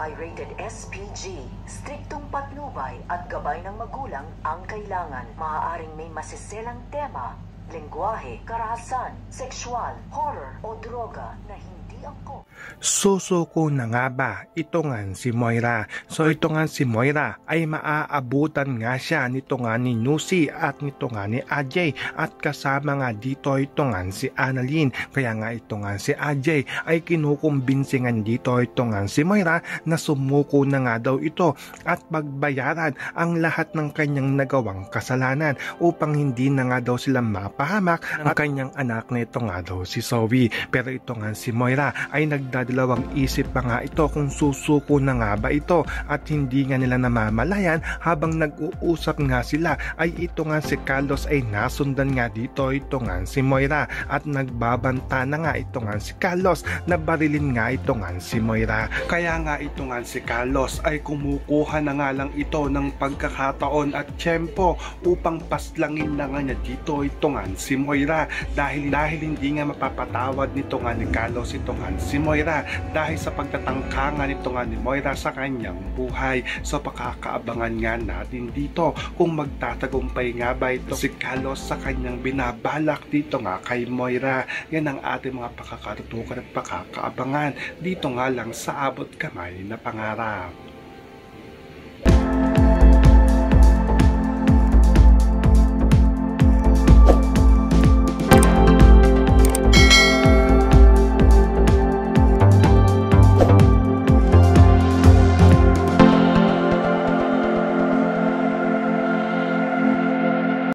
I rated SPG. Striktong patnubay at gabay ng magulang ang kailangan. Maaaring may masiselang tema lengguwahe, karahasan, sexual, horror o droga na hindi angkop. Susuko na nga ba? Ito nga si Moira. So ito nga si Moira ay maaabutan nga siya nito nga ni Nusi at nito nga ni Ajay at kasama nga dito ito nga si Annalyn. Kaya nga ito nga si Ajay ay kinukumbinsingan dito ito nga si Moira na sumuko na nga daw ito at pagbayaran ang lahat ng kanyang nagawang kasalanan upang hindi na nga daw sila mapahamak ang kanyang anak na ito nga daw si Zoe. Pero ito nga si Moira ay nagdadalawang isip pa nga ito kung susuko na nga ba ito at hindi nga nila namamalayan habang nag-uusap nga sila. Ay ito nga si Carlos ay nasundan nga dito. Ito nga si Moira. At nagbabanta na nga ito nga si Carlos. Na barilin nga ito nga si Moira. Kaya nga ito nga si Carlos ay kumukuha na nga lang ito ng pagkakataon at tiyempo upang paslangin na nga niya dito. Ito nga si Moira dahil dahil hindi nga mapapatawad nito nga ni Carlos ito nga si Moira dahil sa pagtatangka nga nito nga ni Moira sa kanyang buhay. So pakakaabangan nga natin dito kung magtatagumpay nga ba ito si Carlos sa kanyang binabalak dito nga kay Moira. Yan ang ating mga pakakatutukan at pakakaabangan dito nga lang sa abot kamay na pangarap.